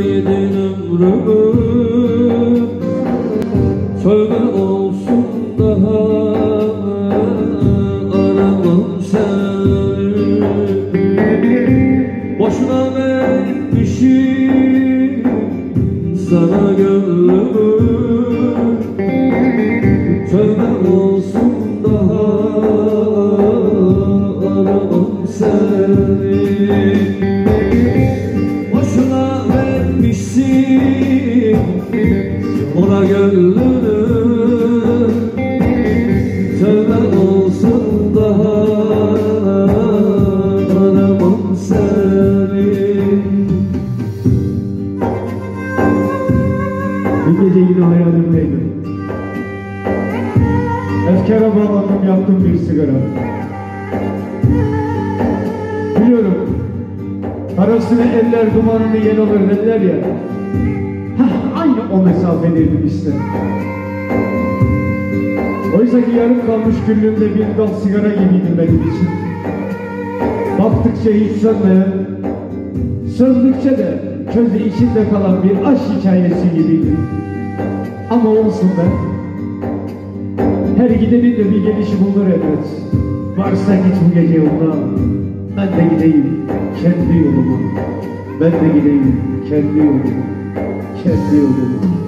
yedin ömrümü Tövbe olsun daha aramam seni Boşuna vermişim sana gönlümü. Tövbe olsun daha aramam seni Bir gece yine hayalimdeydim. Efkara bağlandım yaktım bir sigara. Biliyorum. Arasına eller dumanını yen olur dediler ya. Hah, aynı o mesafedeydim işte. Oysa ki yarım kalmış güllüğümde bir dal sigara gibiydi benim için. Baktıkça hiç sönmeyen, söndükçe de közü içinde kalan bir aşk hikayesi gibiydi. Ama olsun be. Her gidenin de bir gelişi bulur elbet. Varsa git bu gece yoluna. Ben de gideyim kendi yoluma. Ben de gideyim kendi yoluma. Kendi yoluma.